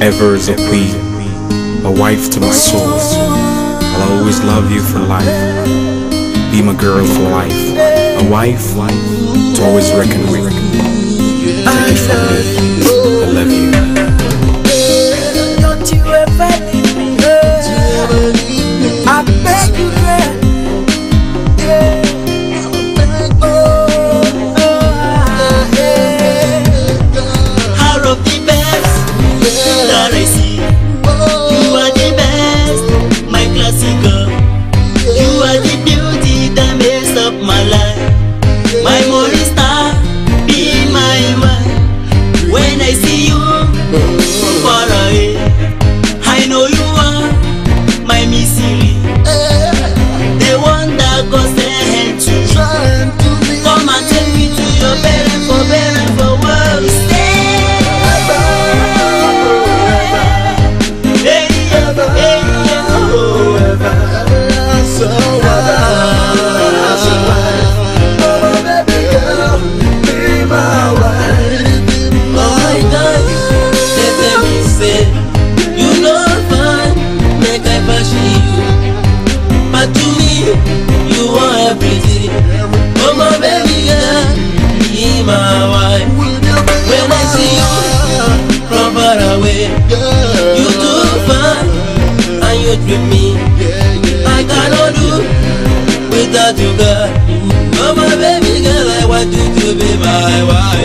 ever as a queen, a wife to my soul. I'll always love you for life. Be my girl for life. A wife to always reckon with. Take it from me. Without you, girl. Oh my I want you to be my wife.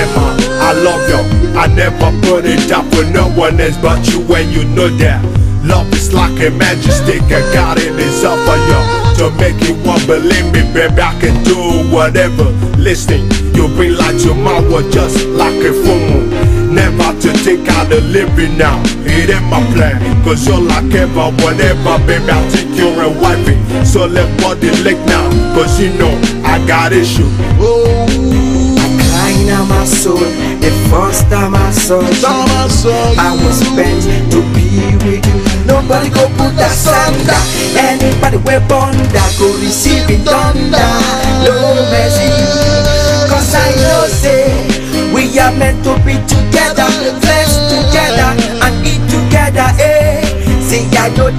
Emma, I love you. I never put it up for no one else but you when you know that. Love is like a magic stick, I got it, up for you. To make you want believe me, baby, I can do whatever. Listen, you bring light to my world just like a moon. Never to out the living now. It ain't my plan. Cause you're like ever, whatever, baby. I'll take you wifey. So let body lick now. Cause you know I got issue. Crying oh, out my soul, the first time I saw you, I was bent to be with you. Nobody go put that thunder. Anybody wear bonder go receive it thunder. No mercy,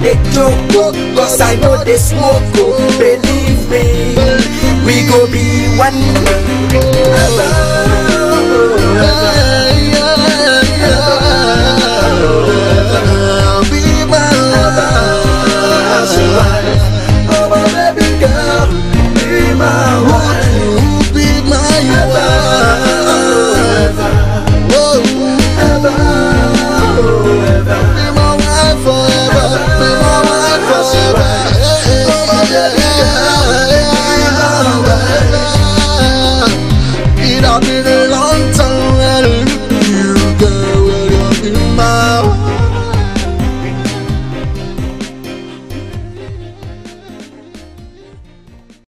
they joke, oh, cause I know they smoke. Oh. Believe me, we go be one.